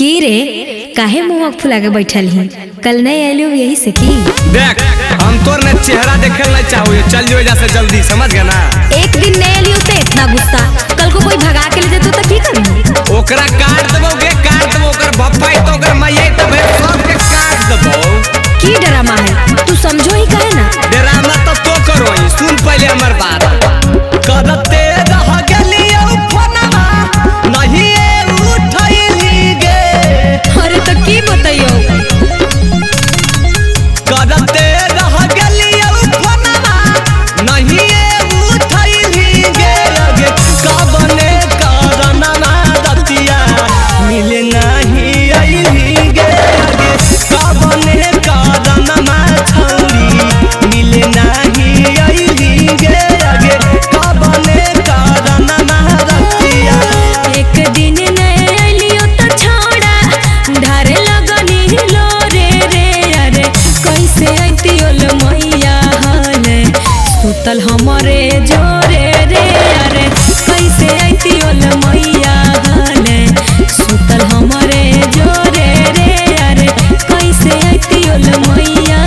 की रे? काहे मुँह फुला के बैठल ही कल नहीं आयलू यही से की? देख हम तोर ने चेहरा देखल नहीं चाहो चल जो जा से जल्दी समझ गए ना? एक दिन नहीं आयलू ते। दियोल मैया हले सुतल हमरे जोरे रे अरे कैसे आइतियोल मैया हले सुतल हमरे जोरे रे अरे कैसे आइतियोल मैया